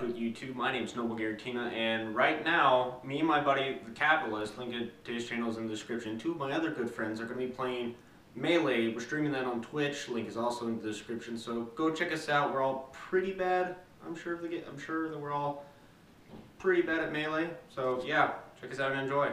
Hoot YouTube? My name is Noble Giratina, and right now, me and my buddy, the Kappatalist, link to his channel is in the description. Two of my other good friends are going to be playing Melee. We're streaming that on Twitch. Link is also in the description. So go check us out. We're all pretty bad. I'm sure the, I'm sure that we're all pretty bad at Melee. So yeah, check us out and enjoy.